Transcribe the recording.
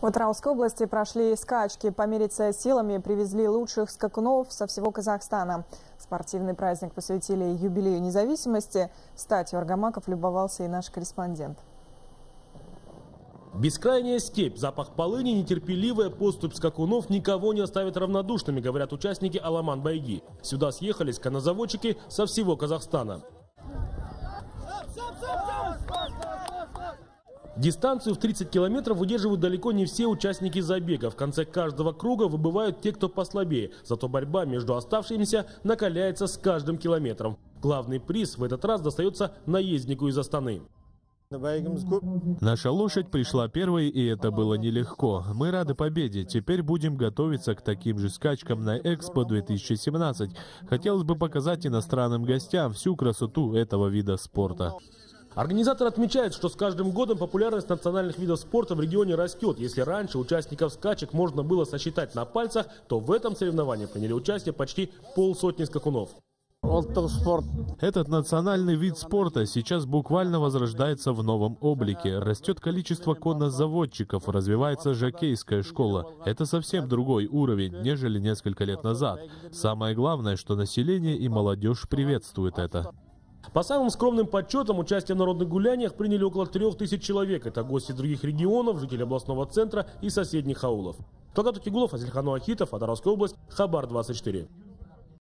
В Атырауской области прошли скачки. Помериться силами привезли лучших скакунов со всего Казахстана. Спортивный праздник посвятили юбилею независимости. Статью Аргамаков любовался и наш корреспондент. Бескрайняя степь, запах полыни, нетерпеливая поступь скакунов никого не оставит равнодушными, говорят участники Аламан-Байги. Сюда съехались конозаводчики со всего Казахстана. Дистанцию в 30 километров выдерживают далеко не все участники забега. В конце каждого круга выбывают те, кто послабее. Зато борьба между оставшимися накаляется с каждым километром. Главный приз в этот раз достается наезднику из Астаны. Наша лошадь пришла первой, и это было нелегко. Мы рады победе. Теперь будем готовиться к таким же скачкам на Экспо 2017. Хотелось бы показать иностранным гостям всю красоту этого вида спорта. Организатор отмечает, что с каждым годом популярность национальных видов спорта в регионе растет. Если раньше участников скачек можно было сосчитать на пальцах, то в этом соревновании приняли участие почти полсотни скакунов. Этот национальный вид спорта сейчас буквально возрождается в новом облике. Растет количество коннозаводчиков, развивается жокейская школа. Это совсем другой уровень, нежели несколько лет назад. Самое главное, что население и молодежь приветствуют это. По самым скромным подсчетам, участие в народных гуляниях приняли около трех тысяч человек. Это гости других регионов, жители областного центра и соседних аулов. Талгат Утигулов, Азельхан Ахитов, Атаровская область, Хабар 24.